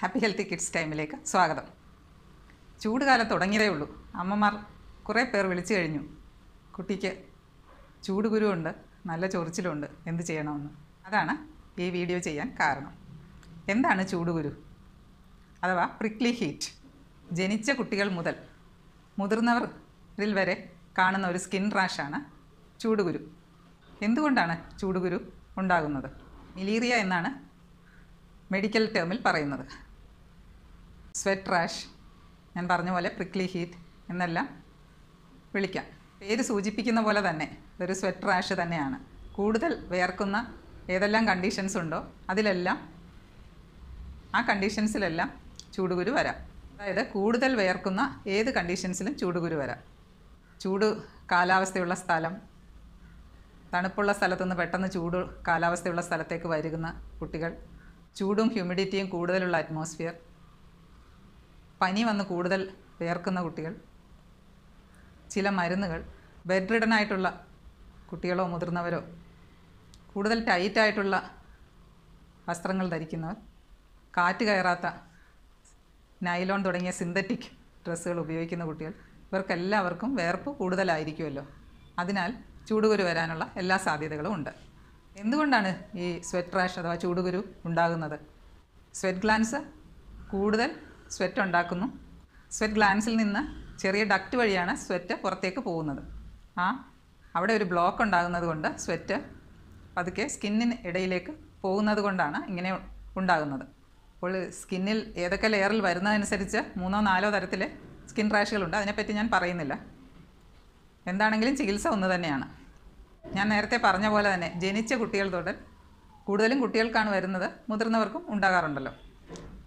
Happy healthy kids ടൈമിലേക്ക് സ്വാഗതം. ചൂടുകാലം തുടങ്ങിയതേ ഉള്ളൂ. അമ്മമാർ കുറേ പേർ വിളിച്ചു കഴിഞ്ഞു. കുട്ടിക്ക് ചൂട് കുരുവുണ്ട് നല്ല ചൊറിച്ചിലുണ്ട് എന്ത് ചെയ്യണമെന്ന്. അതാണ് ഈ വീഡിയോ ചെയ്യാൻ കാരണം. എന്താണ് ചൂട് ചൂടുകുരു അഥവാ പ്രിക്ലി ഹീറ്റ് ജനിച്ച കുട്ടികൾ മുതൽ മുതിർന്നവരിൽ വരെ കാണുന്ന ഒരു സ്കിൻ റാഷാണ് ചൂടുകുരു എന്തുകൊണ്ടാണ് ചൂടുകുരു ഉണ്ടാകുന്നത്? മിലീറിയ എന്നാണ് മെഡിക്കൽ ടേമിൽ പറയുന്നത്. സ്വെറ്റ് റാഷ് ഞാൻ പറഞ്ഞ പോലെ പ്രിക്ലി ഹീറ്റ് എന്നെല്ലാം വിളിക്കാം. പേര് സൂചിപ്പിക്കുന്ന പോലെ തന്നെ ഇതൊരു സ്വെറ്റ് റാഷ് തന്നെയാണ്. കൂടുതൽ വേർക്കുന്ന ഏതെല്ലാം കണ്ടീഷൻസ് ഉണ്ടോ അതിലെല്ലാം ആ കണ്ടീഷൻസിലെല്ലാം ചൂടുകുരു വരാം. അതായത് കൂടുതൽ വേർക്കുന്ന ഏത് കണ്ടീഷൻസിലും ചൂടുകുരു വരാം. ചൂട് കാലാവസ്ഥയുള്ള സ്ഥലം തണുപ്പുള്ള സ്ഥലത്തുനിന്ന് പെട്ടെന്ന് ചൂട് കാലാവസ്ഥയുള്ള സ്ഥലത്തേക്ക് വരുന്ന കുട്ടികൾ ചൂടും ഹ്യൂമിഡിറ്റിയും കൂടുതലുള്ള അറ്റ്മോസ്ഫിയർ പനി വന്ന് കൂടുതൽ വേർക്കുന്ന കുട്ടികൾ ചില മരുന്നുകൾ ബെഡ് റിഡൻ ആയിട്ടുള്ള കുട്ടികളോ മുതിർന്നവരോ കൂടുതൽ ടൈറ്റായിട്ടുള്ള വസ്ത്രങ്ങൾ ധരിക്കുന്നവർ കാറ്റ് കയറാത്ത നൈലോൺ തുടങ്ങിയ സിന്തറ്റിക് ഡ്രസ്സുകൾ ഉപയോഗിക്കുന്ന കുട്ടികൾ ഇവർക്കെല്ലാവർക്കും വേർപ്പ് കൂടുതലായിരിക്കുമല്ലോ. അതിനാൽ ചൂടുകുരു വരാനുള്ള എല്ലാ സാധ്യതകളും ഉണ്ട്. എന്തുകൊണ്ടാണ് ഈ സ്വെറ്റ് റാഷ് അഥവാ ചൂടുകുരു ഉണ്ടാകുന്നത്? സ്വെറ്റ് ഗ്ലാൻസ് കൂടുതൽ സ്വെറ്റ് ഉണ്ടാക്കുന്നു. സ്വെറ്റ് ഗ്ലാൻസിൽ നിന്ന് ചെറിയ ഡക്റ്റ് വഴിയാണ് സ്വെറ്റ് പുറത്തേക്ക് പോകുന്നത്. ആ അവിടെ ഒരു ബ്ലോക്ക് ഉണ്ടാകുന്നത് കൊണ്ട് സ്വെറ്റ് പതുക്കെ സ്കിന്നിന് ഇടയിലേക്ക് പോകുന്നത് കൊണ്ടാണ് ഇങ്ങനെ ഉണ്ടാകുന്നത്. അപ്പോൾ സ്കിന്നിൽ ഏതൊക്കെ ലെയറിൽ വരുന്നതനുസരിച്ച് മൂന്നോ നാലോ തരത്തിൽ സ്കിൻ റാഷുകളുണ്ട് അതിനെപ്പറ്റി ഞാൻ പറയുന്നില്ല. എന്താണെങ്കിലും ചികിത്സ ഒന്ന് തന്നെയാണ്. ഞാൻ നേരത്തെ പറഞ്ഞ പോലെ തന്നെ ജനിച്ച കുട്ടികൾ തൊട്ട് കൂടുതലും കുട്ടികൾക്കാണ് വരുന്നത്. മുതിർന്നവർക്കും ഉണ്ടാകാറുണ്ടല്ലോ.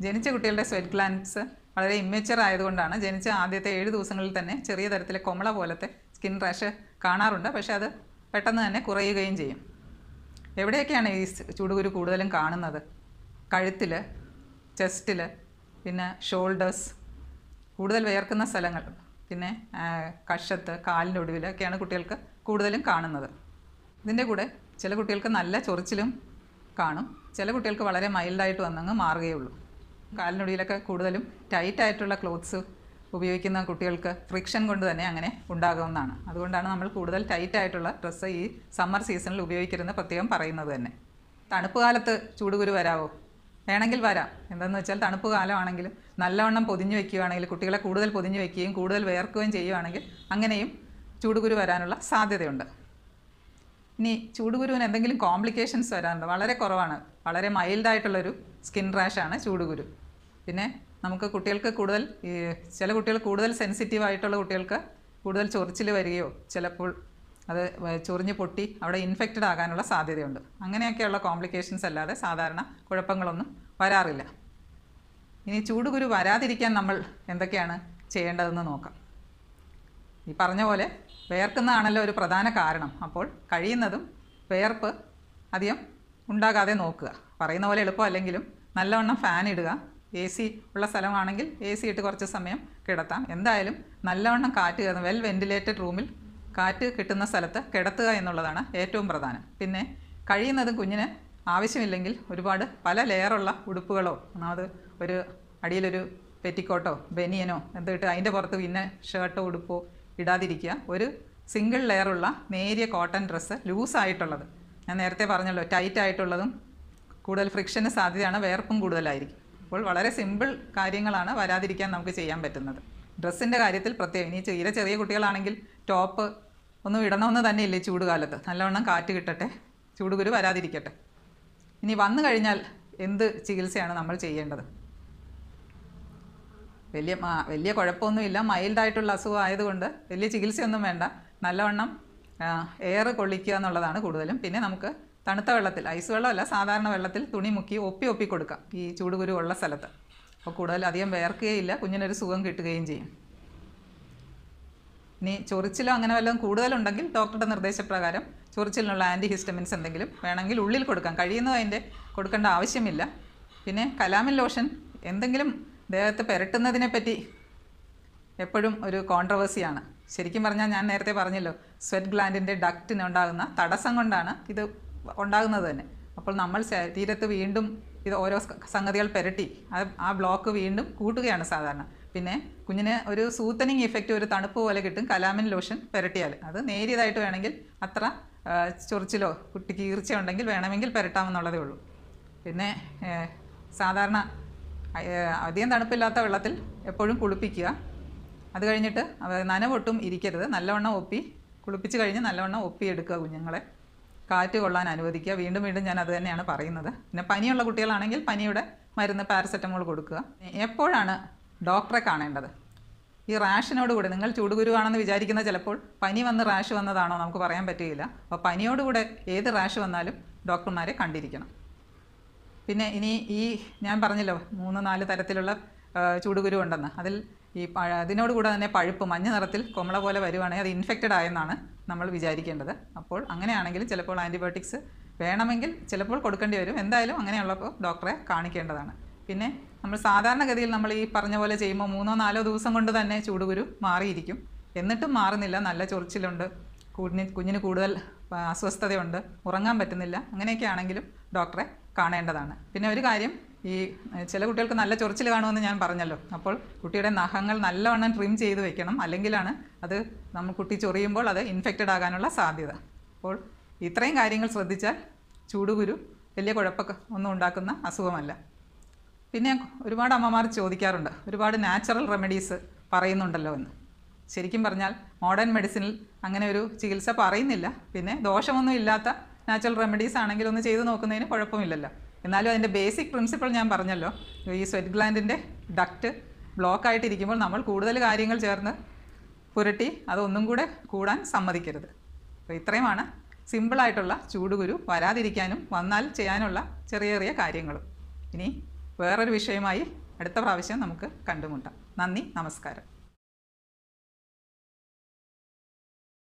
ജനിച്ച കുട്ടികളുടെ സ്വെറ്റ് ഗ്ലാൻസ് വളരെ ഇമ്മച്ചുവർ ആയതുകൊണ്ടാണ് ജനിച്ച ആദ്യത്തെ ഏഴ് ദിവസങ്ങളിൽ തന്നെ ചെറിയ തരത്തിലെ കൊമള പോലത്തെ സ്കിൻ റാഷ് കാണാറുണ്ട്. പക്ഷേ അത് പെട്ടെന്ന് തന്നെ കുറയുകയും ചെയ്യും. എവിടെയൊക്കെയാണ് ഈ ചൂടുകുരു കൂടുതലും കാണുന്നത്? കഴുത്തിൽ ചെസ്റ്റിൽ പിന്നെ ഷോൾഡേഴ്സ് കൂടുതൽ വിയർക്കുന്ന സ്ഥലങ്ങൾ പിന്നെ കഷത്ത് കാലിന്റെ ഒടുവിലൊക്കെയാണ് കുട്ടികൾക്ക് കൂടുതലും കാണുന്നത്. ഇതിന്റെ കൂടെ ചില കുട്ടികൾക്ക് നല്ല ചൊറിച്ചിലും കാണും. ചില കുട്ടികൾക്ക് വളരെ മൈൽഡായിട്ട് വന്നങ്ങ് മാറുകയുള്ളൂ. കാലിനൊടിയിലൊക്കെ കൂടുതലും ടൈറ്റായിട്ടുള്ള ക്ലോത്ത്സ് ഉപയോഗിക്കുന്ന കുട്ടികൾക്ക് ഫ്രിക്ഷൻ കൊണ്ട് തന്നെ അങ്ങനെ ഉണ്ടാകുമെന്നാണ്. അതുകൊണ്ടാണ് നമ്മൾ കൂടുതൽ ടൈറ്റായിട്ടുള്ള ഡ്രസ്സ് ഈ സമ്മർ സീസണിൽ ഉപയോഗിക്കരുതെന്ന് പ്രത്യേകം പറയുന്നത് തന്നെ. തണുപ്പ് കാലത്ത് ചൂടുകുരു വരാവോ? വേണമെങ്കിൽ വരാം. എന്താണെന്ന് വെച്ചാൽ തണുപ്പ് കാലമാണെങ്കിലും നല്ലവണ്ണം പൊതിഞ്ഞ് വെക്കുകയാണെങ്കിൽ കുട്ടികളെ കൂടുതൽ പൊതിഞ്ഞ് വെക്കുകയും കൂടുതൽ വേർക്കുകയും ചെയ്യുകയാണെങ്കിൽ അങ്ങനെയും ചൂടുകുരു വരാനുള്ള സാധ്യതയുണ്ട്. ഇനി ചൂടുകുരുവിന് എന്തെങ്കിലും കോംപ്ലിക്കേഷൻസ് വരാറുണ്ട്? വളരെ കുറവാണ്. വളരെ മൈൽഡായിട്ടുള്ളൊരു സ്കിൻ റാഷാണ് ചൂടുകുരു. പിന്നെ നമുക്ക് കുട്ടികൾക്ക് കൂടുതൽ ചില കുട്ടികൾ കൂടുതൽ സെൻസിറ്റീവ് ആയിട്ടുള്ള കുട്ടികൾക്ക് കൂടുതൽ ചൊറിച്ചിൽ വരികയോ ചിലപ്പോൾ അത് ചൊറിഞ്ഞ് പൊട്ടി അവിടെ ഇൻഫെക്റ്റഡ് ആകാനുള്ള സാധ്യതയുണ്ട്. അങ്ങനെയൊക്കെയുള്ള കോംപ്ലിക്കേഷൻസ് അല്ലാതെ സാധാരണ കുഴപ്പങ്ങളൊന്നും വരാറില്ല. ഇനി ചൂടുകുരു വരാതിരിക്കാൻ നമ്മൾ എന്തൊക്കെയാണ് ചെയ്യേണ്ടതെന്ന് നോക്കാം. ഈ പറഞ്ഞ പോലെ വേർക്കുന്നതാണല്ലോ ഒരു പ്രധാന കാരണം. അപ്പോൾ കഴിയുന്നതും വേർപ്പ് അധികം ഉണ്ടാകാതെ നോക്കുക. പറയുന്ന പോലെ എളുപ്പമല്ലെങ്കിലും നല്ലവണ്ണം ഫാൻ ഇടുക എ സി ഉള്ള സ്ഥലമാണെങ്കിൽ എ സി ഇട്ട് കുറച്ച് സമയം കിടത്താം. എന്തായാലും നല്ലവണ്ണം കാറ്റ് കയറുന്ന വെൽ വെന്റിലേറ്റഡ് റൂമിൽ കാറ്റ് കിട്ടുന്ന സ്ഥലത്ത് കിടത്തുക എന്നുള്ളതാണ് ഏറ്റവും പ്രധാനം. പിന്നെ കഴിയുന്നതും കുഞ്ഞിന് ആവശ്യമില്ലെങ്കിൽ ഒരുപാട് പല ലെയറുള്ള ഉടുപ്പുകളോ ഒന്നാമത് ഒരു അടിയിലൊരു പെറ്റിക്കോട്ടോ ബനിയനോ എന്തിട്ട് അതിന്റെ പുറത്ത് പിന്നെ ഷർട്ടോ ഉടുപ്പോ ഇടാതിരിക്കുക. ഒരു സിംഗിൾ ലെയറുള്ള നേരിയ കോട്ടൺ ഡ്രസ്സ് ലൂസായിട്ടുള്ളത് ഞാൻ നേരത്തെ പറഞ്ഞല്ലോ ടൈറ്റ് ആയിട്ടുള്ളതും കൂടുതൽ ഫ്രിക്ഷന് സാധ്യതയാണ് വേർപ്പും കൂടുതലായിരിക്കും. അപ്പോൾ വളരെ സിമ്പിൾ കാര്യങ്ങളാണ് വരാതിരിക്കാൻ നമുക്ക് ചെയ്യാൻ പറ്റുന്നത്. ഡ്രസ്സിന്റെ കാര്യത്തിൽ പ്രത്യേകം ഇനി തീരെ ചെറിയ കുട്ടികളാണെങ്കിൽ ടോപ്പ് ഒന്നും ഇടണമെന്ന് തന്നെ ഇല്ലേ ചൂട് കാലത്ത് നല്ലവണ്ണം കാറ്റ് കിട്ടട്ടെ ചൂടുകുരു വരാതിരിക്കട്ടെ. ഇനി വന്നു കഴിഞ്ഞാൽ എന്ത് ചികിത്സയാണ് നമ്മൾ ചെയ്യേണ്ടത്? വലിയ വലിയ കുഴപ്പമൊന്നുമില്ല. മൈൽഡായിട്ടുള്ള അസുഖം ആയതുകൊണ്ട് വലിയ ചികിത്സയൊന്നും വേണ്ട. നല്ലവണ്ണം എയർ കൊള്ളിക്കുക എന്നുള്ളതാണ് കൂടുതലും. പിന്നെ നമുക്ക് തണുത്ത വെള്ളത്തിൽ ഐസ് വെള്ളമല്ല സാധാരണ വെള്ളത്തിൽ തുണി മുക്കി ഒപ്പി ഒപ്പി കൊടുക്കാം ഈ ചൂടുകുരു ഉള്ള സ്ഥലത്ത്. അപ്പോൾ കൂടുതൽ അധികം വേർക്കുകയില്ല കുഞ്ഞിനൊരു സുഖം കിട്ടുകയും ചെയ്യും. ഇനി ചൊറിച്ചിലോ അങ്ങനെ വല്ലതും കൂടുതലുണ്ടെങ്കിൽ ഡോക്ടറുടെ നിർദ്ദേശപ്രകാരം ചൊറിച്ചിലിനുള്ള ആന്റി ഹിസ്റ്റമിൻസ് എന്തെങ്കിലും വേണമെങ്കിൽ ഉള്ളിൽ കൊടുക്കാം. കഴിയുന്നത് അതിന്റെ കൊടുക്കേണ്ട ആവശ്യമില്ല. പിന്നെ കലാമിൻ ലോഷൻ എന്തെങ്കിലും ദേഹത്ത് പുരട്ടുന്നതിനെ പറ്റി എപ്പോഴും ഒരു കോൺട്രവേഴ്സിയാണ്. ശരിക്കും പറഞ്ഞാൽ ഞാൻ നേരത്തെ പറഞ്ഞല്ലോ സ്വെറ്റ് ഗ്ലാൻഡിന്റെ ഡക്റ്റിന് ഉണ്ടാകുന്ന തടസ്സം കൊണ്ടാണ് ഇത് ഉണ്ടാകുന്നത് തന്നെ. അപ്പോൾ നമ്മൾ ശരീരത്ത് വീണ്ടും ഇത് ഓരോ സംഗതികൾ പെരട്ടി. അത് ആ ബ്ലോക്ക് വീണ്ടും കൂട്ടുകയാണ് സാധാരണ. പിന്നെ കുഞ്ഞിന് ഒരു സൂത്തനിങ് ഇഫക്റ്റ് ഒരു തണുപ്പ് പോലെ കിട്ടും കലാമിൻ ലോഷൻ പെരട്ടിയാൽ. അത് നേരിയതായിട്ട് വേണമെങ്കിൽ അത്ര ചൊറിച്ചിലോ കുട്ടിക്ക് ഈർച്ച ഉണ്ടെങ്കിൽ വേണമെങ്കിൽ പെരട്ടാമെന്നുള്ളതേ ഉള്ളൂ. പിന്നെ സാധാരണ അധികം തണുപ്പില്ലാത്ത വെള്ളത്തിൽ എപ്പോഴും കുളിപ്പിക്കുക. അത് കഴിഞ്ഞിട്ട് നനവൊട്ടും ഇരിക്കരുത്. നല്ലവണ്ണം ഒപ്പി കുളിപ്പിച്ച് കഴിഞ്ഞ് നല്ലവണ്ണം ഒപ്പി എടുക്കുക കുഞ്ഞുങ്ങളെ. കാറ്റ് കൊള്ളാൻ അനുവദിക്കുക. വീണ്ടും വീണ്ടും ഞാൻ അത് തന്നെയാണ് പറയുന്നത്. പിന്നെ പനിയുള്ള കുട്ടികളാണെങ്കിൽ പനിയുടെ മരുന്ന് പാരസെറ്റമോൾ കൊടുക്കുക. എപ്പോഴാണ് ഡോക്ടറെ കാണേണ്ടത്? ഈ റാഷിനോട് കൂടെ നിങ്ങൾ ചൂടുകുരുവാണെന്ന് വിചാരിക്കുന്ന ചിലപ്പോൾ പനി വന്ന് റാഷ് വന്നതാണോ നമുക്ക് പറയാൻ പറ്റുകയില്ല. അപ്പോൾ പനിയോടുകൂടെ ഏത് റാഷ് വന്നാലും ഡോക്ടർമാരെ കണ്ടിരിക്കണം. പിന്നെ ഇനി ഈ ഞാൻ പറഞ്ഞല്ലോ മൂന്ന് നാല് തരത്തിലുള്ള ചൂടുകുരു ഉണ്ടെന്ന്. അതിൽ ഈ അതിനോട് കൂടെ തന്നെ പഴുപ്പ് മഞ്ഞ നിറത്തിൽ കൊമള പോലെ വരുവാണെങ്കിൽ അത് ഇൻഫെക്റ്റഡ് ആയെന്നാണ് നമ്മൾ വിചാരിക്കേണ്ടത്. അപ്പോൾ അങ്ങനെയാണെങ്കിൽ ചിലപ്പോൾ ആന്റിബയോട്ടിക്സ് വേണമെങ്കിൽ ചിലപ്പോൾ കൊടുക്കേണ്ടി വരും. എന്തായാലും അങ്ങനെയുള്ളപ്പോൾ ഡോക്ടറെ കാണിക്കേണ്ടതാണ്. പിന്നെ നമ്മൾ സാധാരണഗതിയിൽ നമ്മൾ ഈ പറഞ്ഞ പോലെ ചെയ്യുമ്പോൾ മൂന്നോ നാലോ ദിവസം കൊണ്ട് തന്നെ ചൂടുകുരു മാറിയിരിക്കും. എന്നിട്ടും മാറുന്നില്ല. നല്ല ചൊറിച്ചിലുണ്ട്. കുഞ്ഞിന് കുഞ്ഞിന് കൂടുതൽ അസ്വസ്ഥതയുണ്ട്. ഉറങ്ങാൻ പറ്റുന്നില്ല. അങ്ങനെയൊക്കെ ആണെങ്കിലും ഡോക്ടറെ കാണേണ്ടതാണ്. പിന്നെ ഒരു കാര്യം ഈ ചില കുട്ടികൾക്ക് നല്ല ചൊറിച്ചിൽ കാണുമെന്ന് ഞാൻ പറഞ്ഞല്ലോ. അപ്പോൾ കുട്ടിയുടെ നഖങ്ങൾ നല്ലവണ്ണം ട്രിം ചെയ്ത് വെക്കണം. അല്ലെങ്കിലാണ് അത് നമ്മൾ കുട്ടി ചൊറിയുമ്പോൾ അത് ഇൻഫെക്റ്റഡ് ആകാനുള്ള സാധ്യത. അപ്പോൾ ഇത്രയും കാര്യങ്ങൾ ശ്രദ്ധിച്ചാൽ ചൂടുകുരു വലിയ കുഴപ്പമൊക്കെ ഒന്നും ഉണ്ടാക്കുന്ന അസുഖമല്ല. പിന്നെ ഒരുപാട് അമ്മമാർ ചോദിക്കാറുണ്ട്. ഒരുപാട് നാച്ചുറൽ റെമഡീസ് പറയുന്നുണ്ടല്ലോ എന്ന്. ശരിക്കും പറഞ്ഞാൽ മോഡേൺ മെഡിസിനിൽ അങ്ങനെ ഒരു ചികിത്സ പറയുന്നില്ല. പിന്നെ ദോഷമൊന്നും ഇല്ലാത്ത നാച്ചുറൽ റെമഡീസ് ആണെങ്കിൽ ഒന്ന് ചെയ്തു നോക്കുന്നതിന് കുഴപ്പമില്ലല്ലോ. എന്നാലും അതിന്റെ ബേസിക് പ്രിൻസിപ്പിൾ ഞാൻ പറഞ്ഞല്ലോ. ഈ സ്വെറ്റ് ഗ്ലാൻഡിന്റെ ഡക്റ്റ് ബ്ലോക്ക് ആയിട്ടിരിക്കുമ്പോൾ നമ്മൾ കൂടുതൽ കാര്യങ്ങൾ ചേർന്ന് പുരട്ടി അതൊന്നും കൂടെ കൂടാൻ സമ്മതിക്കരുത്. അപ്പോൾ ഇത്രയുമാണ് സിമ്പിളായിട്ടുള്ള ചൂടുകുരു വരാതിരിക്കാനും വന്നാൽ ചെയ്യാനുള്ള ചെറിയ ചെറിയ കാര്യങ്ങളും. ഇനി വേറൊരു വിഷയമായി അടുത്ത പ്രാവശ്യം നമുക്ക് കണ്ടുമുട്ടാം. നന്ദി നമസ്കാരം.